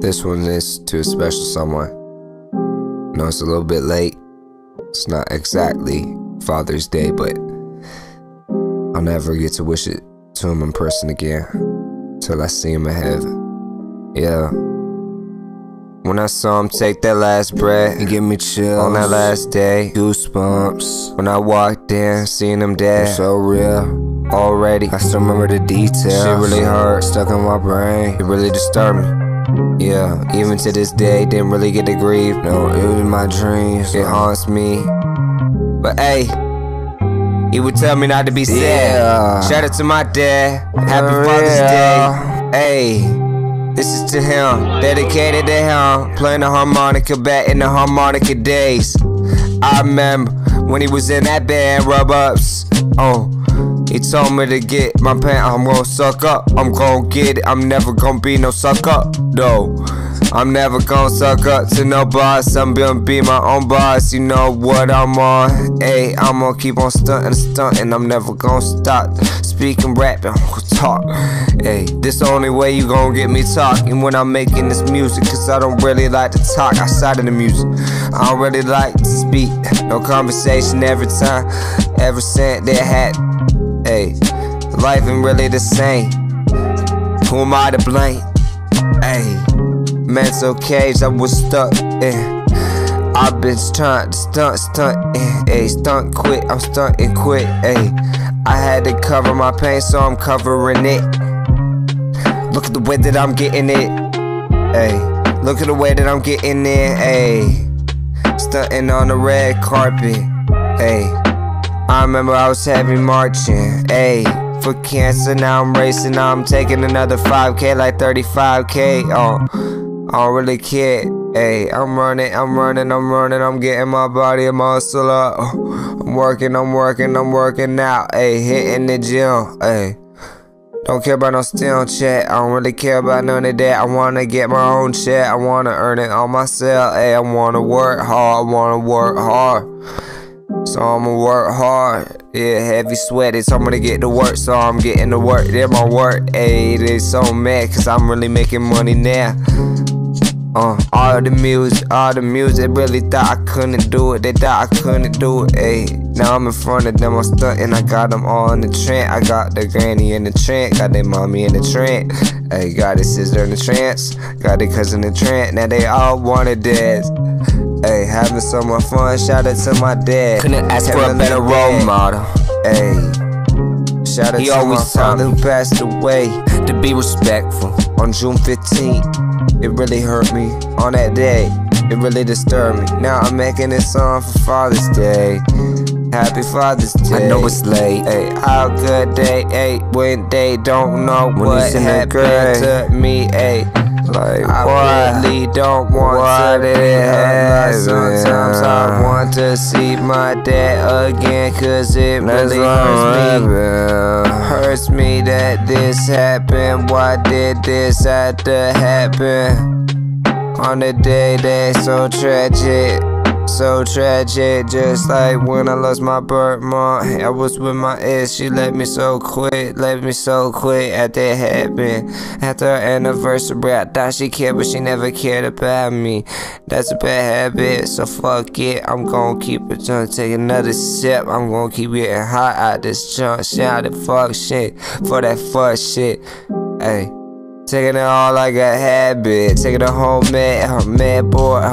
This one is to a special someone. Know it's a little bit late. It's not exactly Father's Day, but I'll never get to wish it to him in person again till I see him in heaven. Yeah. When I saw him take that last breath and give me chills on that last day, goosebumps. When I walked in, seeing him dead, so real. Already, I still remember the details. Shit really hurt, stuck in my brain. It really disturbed me. Yeah, even to this day, didn't really get to grieve. No, it was my dreams. It haunts me. But hey, he would tell me not to be sad. Yeah. Shout out to my dad. Happy Father's Day. Hey, this is to him. Dedicated to him. Playing the harmonica back in the harmonica days. I remember when he was in that band, Rub Ups. Oh. He told me to get my pants, I'm gonna suck up. I'm gonna get it, I'm never gonna be no suck up, though. I'm never gonna suck up to no boss. I'm gonna be my own boss. You know what I'm on. Hey, I'm gonna keep on stunting, stunting. I'm never gonna stop speaking, rapping, talk. Hey, this the only way you gonna get me talking when I'm making this music. Cause I don't really like to talk outside of the music. I don't really like to speak. No conversation every time. Ever since that had Hey, life ain't really the same. Who am I to blame? Hey, mental cage, I was stuck in. I've been stunt, stunt, stunt, hey, stunt, quit, I'm stunting, quit, hey. I had to cover my pain, so I'm covering it. Look at the way that I'm getting it, hey. Look at the way that I'm getting it, hey. Stunting on the red carpet, hey. I remember I was heavy marching, ayy. For cancer, now I'm racing, now I'm taking another 5k, like 35k. Oh, I don't really care, ayy. I'm running, I'm running, I'm running, I'm getting my body a muscle up. I'm working, I'm working, I'm working out, ayy. Hitting the gym, ayy. Don't care about no still chat. I don't really care about none of that. I wanna get my own shit. I wanna earn it on myself. Hey, I wanna work hard. I wanna work hard. So I'ma work hard. Yeah, heavy sweaty, so I'm gonna get to work. So I'm getting to work. They're my work. Hey, they so mad, cause I'm really making money now. Uh, all the music, all the music really thought I couldn't do it. They thought I couldn't do it. Hey, now I'm in front of them, I'm stunting. I got them all in the trance. I got the granny in the trance, got their mommy in the trance. Hey, got his sister in the trance, got their cousin in the trance. Now they all wanna dance. Hey, having so much fun. Shout out to my dad. Couldn't ask for a better role model. Hey, shout out he to always my father who passed away. To be respectful. On June 15th, it really hurt me. On that day, it really disturbed me. Now I'm making this song for Father's Day. Happy Father's Day. I know it's late. Hey, how good they ate when they don't know when what happened to me. Hey. Like I what? really don't want what to it have Sometimes I want to see my dad again Cause it That's really hurts me happened. Hurts me that this happened Why did this have to happen? On the day that's so tragic so tragic, just like when I lost my birth mom. I was with my ex, she left me so quick, left me so quick after it happened. After our anniversary, I thought she cared, but she never cared about me. That's a bad habit, so fuck it. I'm gonna keep it junk, take another sip. I'm gonna keep getting hot out this junk. Shout it, fuck shit, for that fuck shit. Hey. Taking it all like a habit, taking it home, man, man, boy.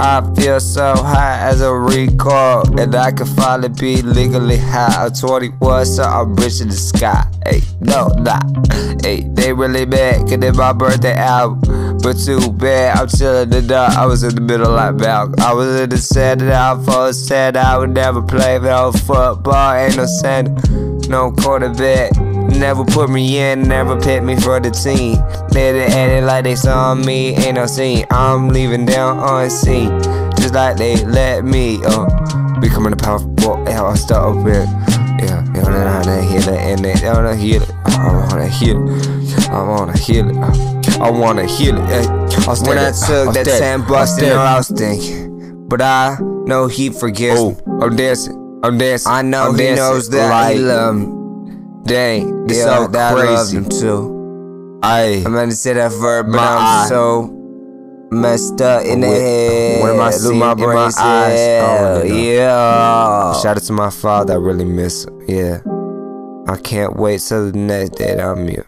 I feel so high as a recall And I can finally be legally high. I'm 21 so I'm rich in the sky. Hey, no, nah Hey, they really mad cause it's my birthday album. But too bad, I'm chilling in the dark. I was in the middle like Malcolm I was in the center, I was said I would never play no football. Ain't no center, no quarterback Never put me in, never picked me for the team. Let it like they saw me, ain't no scene. I'm leaving down on scene, just like they let me. Uh, becoming a powerful, yeah, I'll start up here. Yeah, you know how to heal it, and they don't know heal it. I wanna heal it. I wanna heal it. I wanna heal it. I when I took that sandblasting, I was thinking, but I know he forgives Oh. I'm dancing. I'm dancing. I know I'm he dancing. knows that Like- I love him. Dang, this yeah, so that I love crazy. him too. I. I meant to say that verb, but I'm eye. so messed up in the head. what am I seeing my in my eyes? cell. Oh, yeah. Shout out to my father. I really miss him. Yeah. I can't wait till the next day that I'm here.